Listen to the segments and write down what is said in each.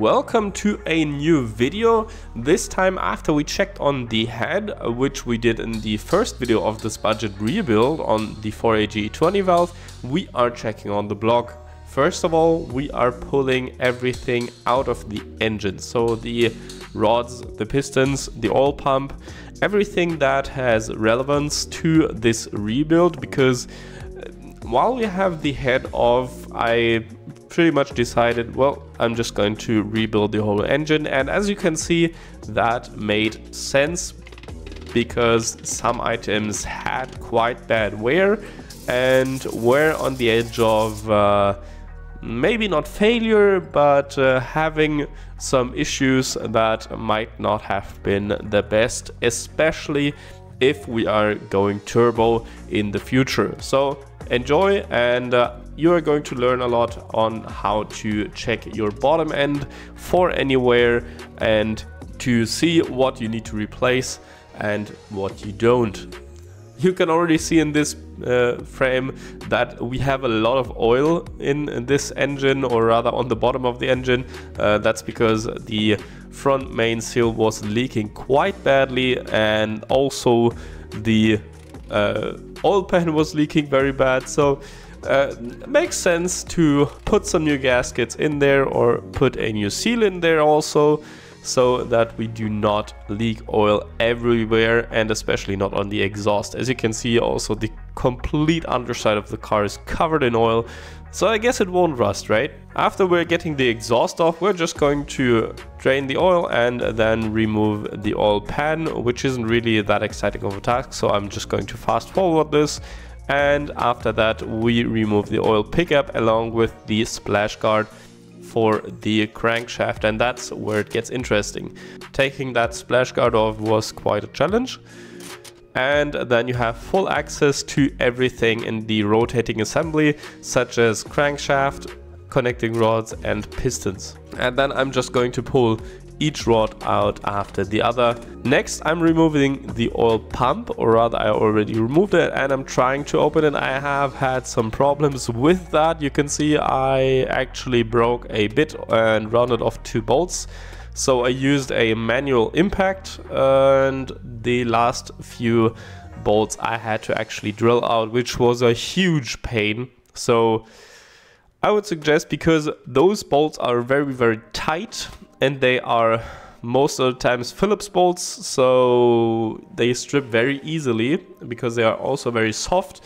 Welcome to a new video, this time after we checked on the head, which we did in the first video of this budget rebuild on the 4AG20 valve, we are checking on the block. First of all, we are pulling everything out of the engine, so the rods, the pistons, the oil pump, everything that has relevance to this rebuild because uh, while we have the head off, I pretty much decided, well, I'm just going to rebuild the whole engine. And as you can see, that made sense because some items had quite bad wear and were on the edge of uh, maybe not failure, but uh, having some issues that might not have been the best, especially if we are going turbo in the future. So enjoy and uh, you are going to learn a lot on how to check your bottom end for anywhere and to see what you need to replace and what you don't. You can already see in this uh, frame that we have a lot of oil in this engine or rather on the bottom of the engine. Uh, that's because the front main seal was leaking quite badly and also the uh, oil pan was leaking very bad. So uh, makes sense to put some new gaskets in there or put a new seal in there also so that we do not leak oil everywhere and especially not on the exhaust. As you can see also the complete underside of the car is covered in oil so I guess it won't rust, right? After we're getting the exhaust off, we're just going to drain the oil and then remove the oil pan, which isn't really that exciting of a task, so I'm just going to fast forward this and after that we remove the oil pickup along with the splash guard for the crankshaft and that's where it gets interesting. Taking that splash guard off was quite a challenge and then you have full access to everything in the rotating assembly such as crankshaft, connecting rods and pistons. And then I'm just going to pull each rod out after the other. Next, I'm removing the oil pump, or rather I already removed it and I'm trying to open it. I have had some problems with that. You can see I actually broke a bit and rounded off two bolts. So I used a manual impact and the last few bolts I had to actually drill out, which was a huge pain. So I would suggest because those bolts are very, very tight and they are most of the times Phillips bolts, so they strip very easily because they are also very soft.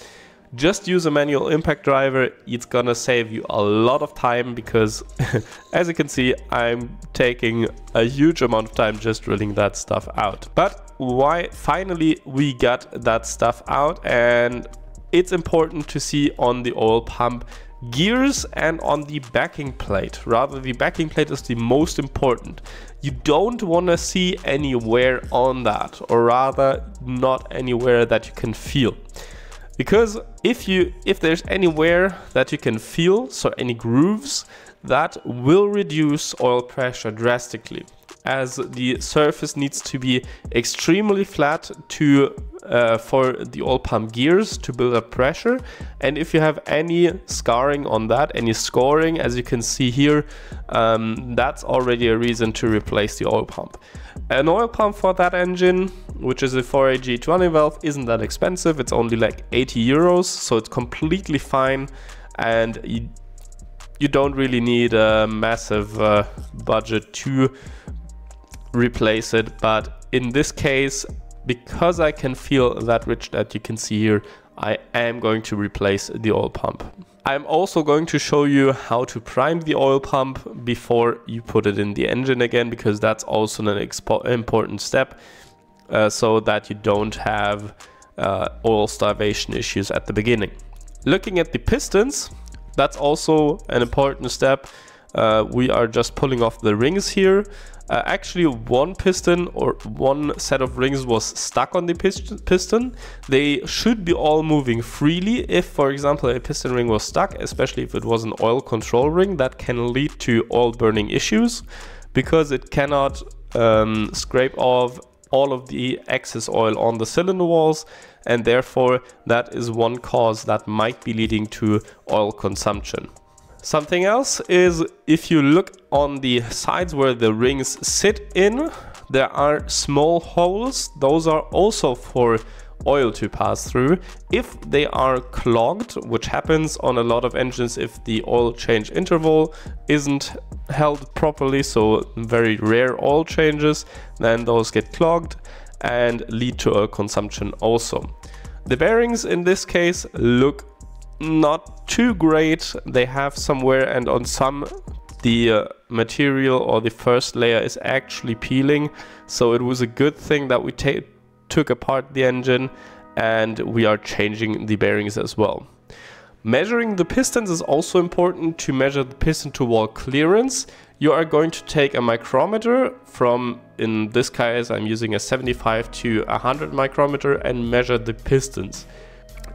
Just use a manual impact driver, it's gonna save you a lot of time because as you can see, I'm taking a huge amount of time just drilling that stuff out. But why finally we got that stuff out and it's important to see on the oil pump gears and on the backing plate. Rather, the backing plate is the most important. You don't want to see any wear on that, or rather not anywhere that you can feel. Because if you if there's anywhere that you can feel, so any grooves, that will reduce oil pressure drastically as the surface needs to be extremely flat to uh, for the oil pump gears to build up pressure. And if you have any scarring on that any scoring as you can see here um, that's already a reason to replace the oil pump. An oil pump for that engine which is a 4AG20 valve isn't that expensive. It's only like 80 euros so it's completely fine. And you, you don't really need a massive uh, budget to replace it. But in this case because I can feel that rich that you can see here I am going to replace the oil pump I'm also going to show you how to prime the oil pump before you put it in the engine again because that's also an important step uh, so that you don't have uh, oil starvation issues at the beginning. Looking at the pistons, that's also an important step. Uh, we are just pulling off the rings here uh, actually, one piston or one set of rings was stuck on the piston. They should be all moving freely. If, for example, a piston ring was stuck, especially if it was an oil control ring, that can lead to oil burning issues because it cannot um, scrape off all of the excess oil on the cylinder walls and therefore that is one cause that might be leading to oil consumption. Something else is if you look on the sides where the rings sit in, there are small holes. Those are also for oil to pass through. If they are clogged, which happens on a lot of engines if the oil change interval isn't held properly, so very rare oil changes, then those get clogged and lead to a consumption also. The bearings in this case look not too great. They have somewhere and on some the uh, material or the first layer is actually peeling. So it was a good thing that we took apart the engine and we are changing the bearings as well. Measuring the pistons is also important to measure the piston to wall clearance. You are going to take a micrometer from, in this case I'm using a 75 to 100 micrometer and measure the pistons.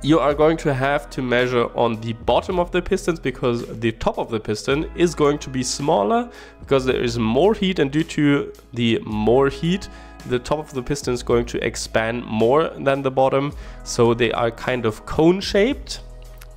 You are going to have to measure on the bottom of the pistons because the top of the piston is going to be smaller because there is more heat and due to the more heat the top of the piston is going to expand more than the bottom so they are kind of cone shaped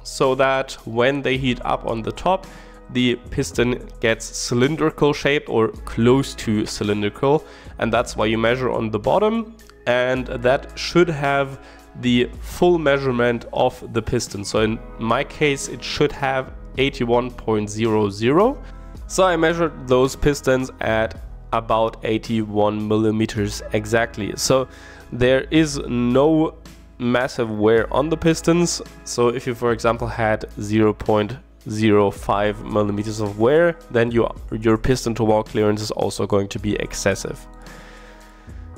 so that when they heat up on the top, the piston gets cylindrical shaped or close to cylindrical. And that's why you measure on the bottom and that should have the full measurement of the piston. So in my case, it should have 81.00. So I measured those pistons at about 81 millimeters exactly. So there is no massive wear on the pistons. So if you, for example, had 0.05 millimeters of wear, then your, your piston to wall clearance is also going to be excessive.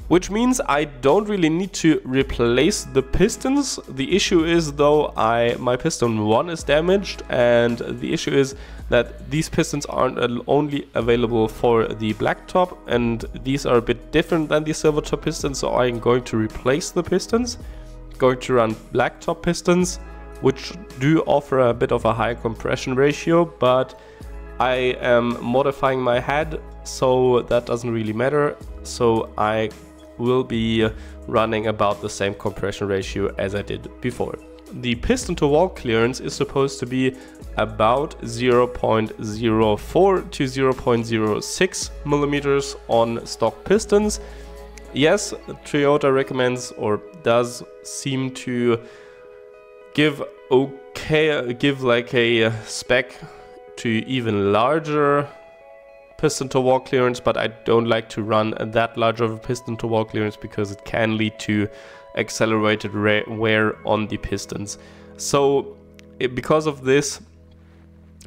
Which means I don't really need to replace the pistons. The issue is though I my piston 1 is damaged and the issue is that these pistons aren't only available for the black top and these are a bit different than the silver top pistons so I'm going to replace the pistons going to run black top pistons, which do offer a bit of a high compression ratio, but I am modifying my head, so that doesn't really matter. So I will be uh, running about the same compression ratio as I did before. The piston to wall clearance is supposed to be about 0.04 to 0.06 millimeters on stock pistons yes, Toyota recommends or does seem to give okay, give like a uh, spec to even larger piston to wall clearance, but I don't like to run that large of a piston to wall clearance because it can lead to accelerated wear on the pistons. So it, because of this,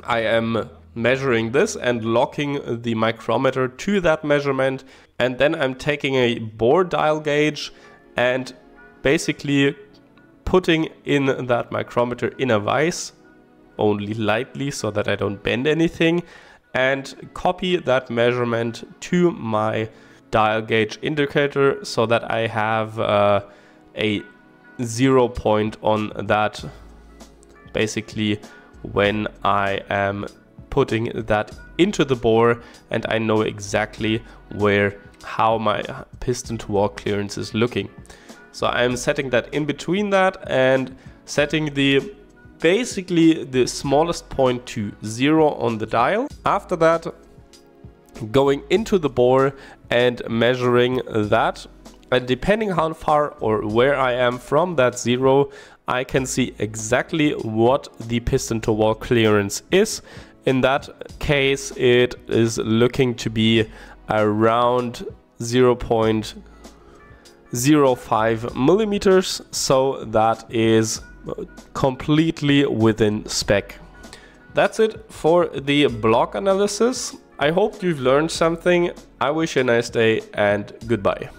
I am measuring this and locking the micrometer to that measurement and then I'm taking a bore dial gauge and basically putting in that micrometer in a vise only lightly so that I don't bend anything and copy that measurement to my dial gauge indicator so that I have uh, a zero point on that basically when I am putting that into the bore and I know exactly where how my piston to wall clearance is looking. So I'm setting that in between that and setting the basically the smallest point to zero on the dial. After that, going into the bore and measuring that. And depending how far or where I am from that zero, I can see exactly what the piston to wall clearance is. In that case, it is looking to be around 0.05 millimeters so that is completely within spec. That's it for the block analysis. I hope you've learned something. I wish you a nice day and goodbye